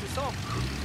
He's not.